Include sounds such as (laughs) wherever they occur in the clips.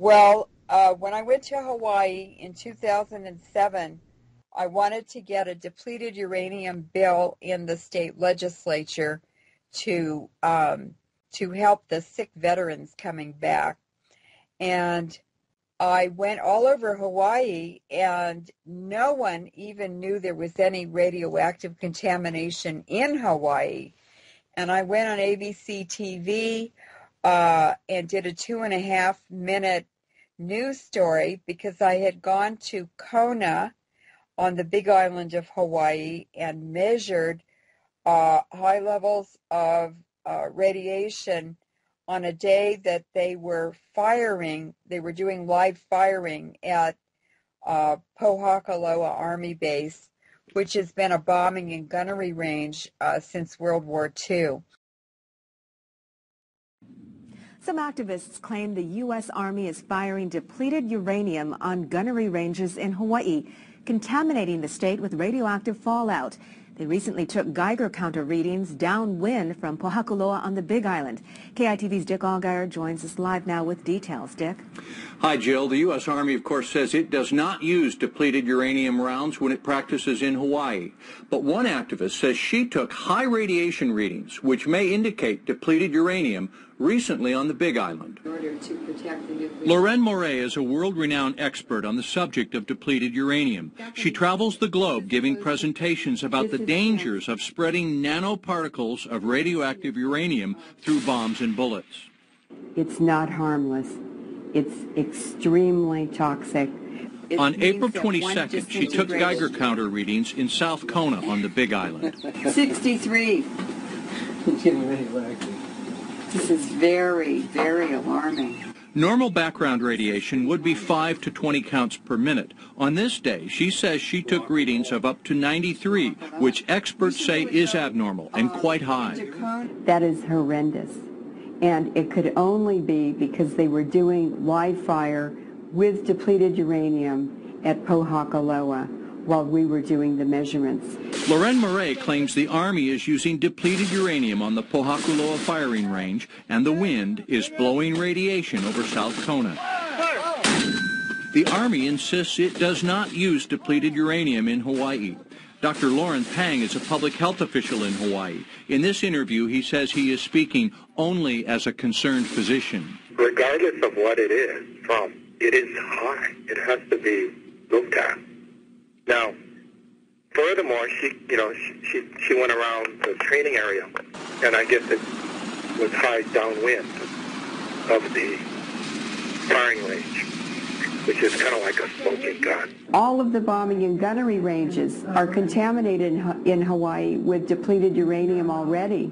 Well, uh, when I went to Hawaii in 2007, I wanted to get a depleted uranium bill in the state legislature to um, to help the sick veterans coming back. And I went all over Hawaii, and no one even knew there was any radioactive contamination in Hawaii. And I went on ABC TV uh, and did a two and a half minute news story because I had gone to Kona on the big island of Hawaii and measured uh, high levels of uh, radiation on a day that they were firing, they were doing live firing at uh, Pohakuloa Army Base, which has been a bombing and gunnery range uh, since World War II. Some activists claim the U.S. Army is firing depleted uranium on gunnery ranges in Hawaii, contaminating the state with radioactive fallout. They recently took Geiger counter readings downwind from Pohakuloa on the Big Island. KITV's Dick Allgire joins us live now with details. Dick? Hi, Jill. The U.S. Army, of course, says it does not use depleted uranium rounds when it practices in Hawaii. But one activist says she took high radiation readings, which may indicate depleted uranium, recently on the Big Island. The Leuren Moret is a world-renowned expert on the subject of depleted uranium. She travels the globe giving presentations about the dangers of spreading nanoparticles of radioactive uranium through bombs and bullets. It's not harmless. It's extremely toxic. It On April 22nd, she took. Geiger counter readings in South Kona on the Big Island. 63. (laughs) This is very, very alarming. Normal background radiation would be 5 to 20 counts per minute. On this day, she says she took readings of up to 93, which experts say is abnormal and quite high. That is horrendous. And it could only be because they were doing live fire with depleted uranium at Pohakuloa while we were doing the measurements. Leuren Moret claims the Army is using depleted uranium on the Pohakuloa firing range, and the wind is blowing radiation over South Kona. The Army insists it does not use depleted uranium in Hawaii. Dr. Lorrin Pang is a public health official in Hawaii. In this interview, he says he is speaking only as a concerned physician. regardless of what it is from, it is high. It has to be looked at. Now, furthermore, she, you know, she, she, she went around the training area, and I guess it was high downwind of the firing range, which is kind of like a smoking gun. All of the bombing and gunnery ranges are contaminated in, in Hawaii with depleted uranium already.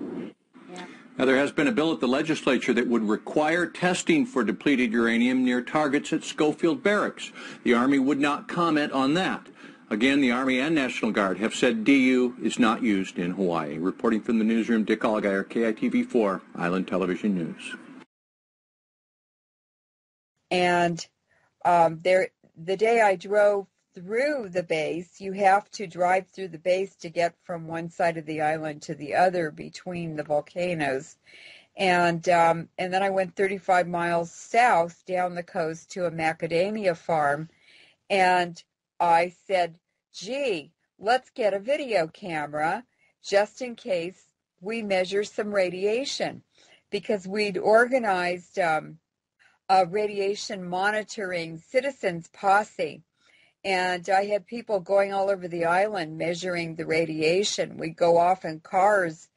Now, there has been a bill at the legislature that would require testing for depleted uranium near targets at Schofield Barracks. The Army would not comment on that. Again, the Army and National Guard have said DU is not used in Hawaii. Reporting from the newsroom, Dick Allgire, KITV4, Island Television News. And um, there, the day I drove through the base, you have to drive through the base to get from one side of the island to the other between the volcanoes. And um, and then I went 35 miles south down the coast to a macadamia farm, and I said, "Gee, let's get a video camera just in case we measure some radiation," because we'd organized. Um, a radiation monitoring citizens posse. And I had people going all over the island measuring the radiation. We'd go off in cars,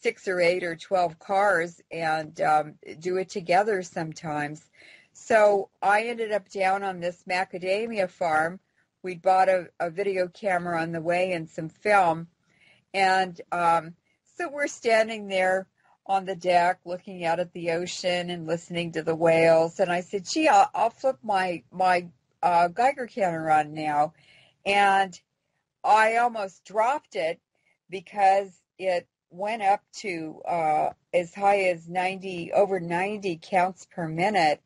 six or eight or 12 cars, and um, do it together sometimes. So I ended up down on this macadamia farm. We'd bought a, a video camera on the way and some film. And um, so we're standing there on the deck looking out at the ocean and listening to the whales. And I said, gee, I'll, I'll flip my, my uh, Geiger counter on now. And I almost dropped it because it went up to uh, as high as 90, over 90 counts per minute.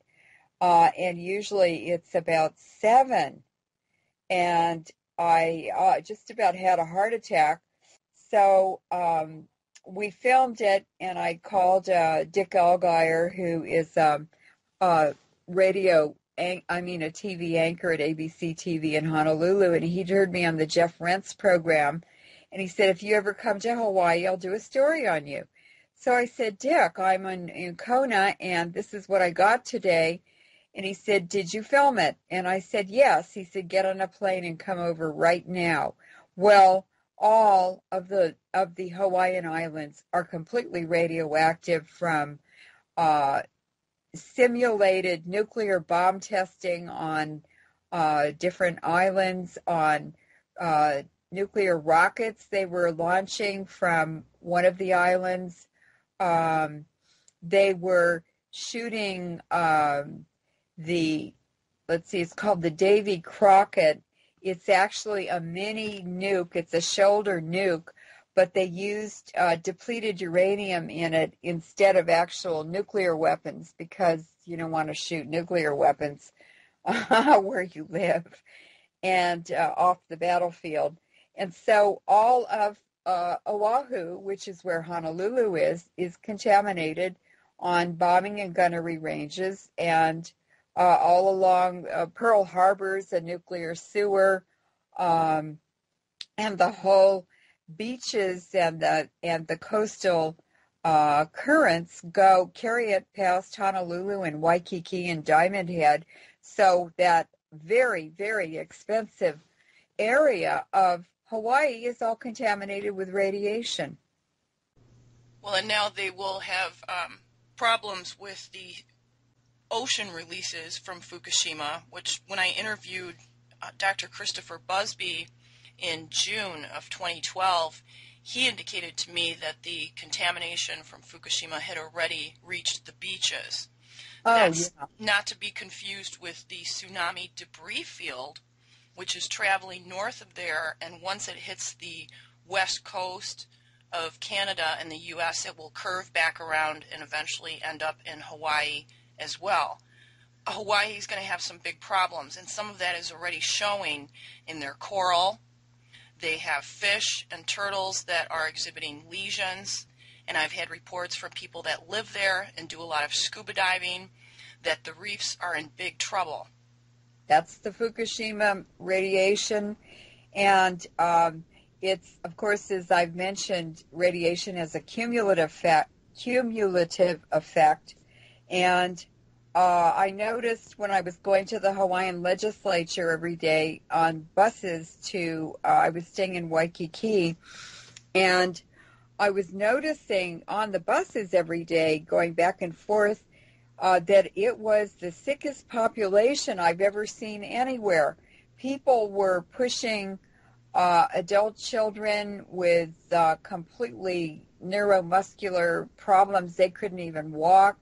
Uh, and usually it's about seven. And I uh, just about had a heart attack. So, um, we filmed it and I called uh, Dick Allgire, who is um, a radio I mean, a TV anchor at ABC TV in Honolulu, and he'd heard me on the Jeff Rense program, and he said, "If you ever come to Hawaii, I'll do a story on you." So I said, "Dick, I'm in, in Kona, and this is what I got today." And he said, "Did you film it?" And I said, "Yes." He said, "Get on a plane and come over right now." Well, all of the of the Hawaiian Islands are completely radioactive from uh, simulated nuclear bomb testing on uh, different islands, on uh, nuclear rockets they were launching from one of the islands. Um, they were shooting um, the, let's see, it's called the Davy Crockett. It's actually a mini nuke. It's a shoulder nuke but they used uh, depleted uranium in it instead of actual nuclear weapons because you don't want to shoot nuclear weapons (laughs) where you live and uh, off the battlefield. And so all of uh, Oahu, which is where Honolulu is, is contaminated on bombing and gunnery ranges and uh, all along uh, Pearl Harbor's a nuclear sewer um, and the whole beaches and the and the coastal uh, currents go carry it past Honolulu and Waikiki and Diamond Head, so that very very expensive area of Hawaii is all contaminated with radiation. Well, and now they will have um, problems with the ocean releases from Fukushima, which when I interviewed uh, Dr. Christopher Busby in June of 2012, he indicated to me that the contamination from Fukushima had already reached the beaches. Oh, That's yeah. not to be confused with the tsunami debris field, which is traveling north of there, and once it hits the west coast of Canada and the U.S., it will curve back around and eventually end up in Hawaii as well. Hawaii is going to have some big problems, and some of that is already showing in their coral they have fish and turtles that are exhibiting lesions, and I've had reports from people that live there and do a lot of scuba diving that the reefs are in big trouble. That's the Fukushima radiation, and um, it's of course, as I've mentioned, radiation has a cumulative effect, cumulative effect, and uh, I noticed when I was going to the Hawaiian legislature every day on buses to, uh, I was staying in Waikiki, and I was noticing on the buses every day going back and forth uh, that it was the sickest population I've ever seen anywhere. People were pushing uh, adult children with uh, completely neuromuscular problems. They couldn't even walk.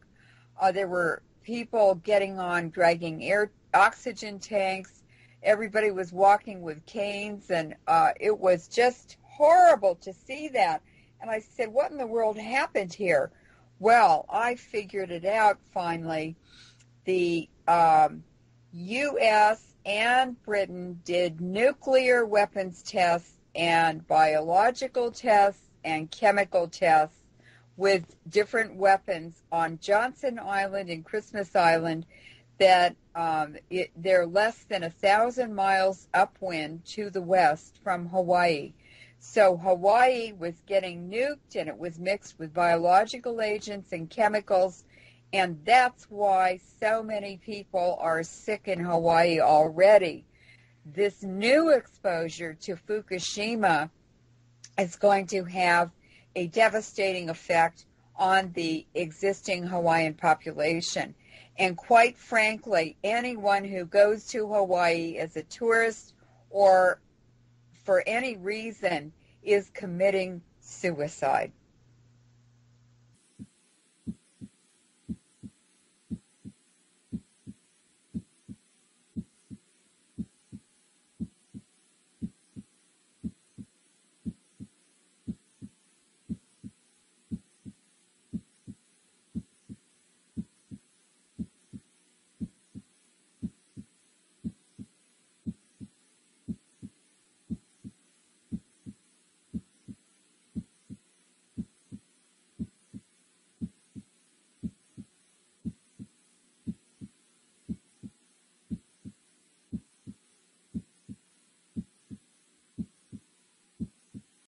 Uh, there were people getting on dragging air oxygen tanks. Everybody was walking with canes, and uh, it was just horrible to see that. And I said, "What in the world happened here?" Well, I figured it out finally. The um, U.S. and Britain did nuclear weapons tests and biological tests and chemical tests with different weapons on Johnston Island and Christmas Island that um, it, they're less than a thousand miles upwind to the west from Hawaii. So Hawaii was getting nuked and it was mixed with biological agents and chemicals. And that's why so many people are sick in Hawaii already. This new exposure to Fukushima is going to have a devastating effect on the existing Hawaiian population. And quite frankly, anyone who goes to Hawaii as a tourist or for any reason is committing suicide.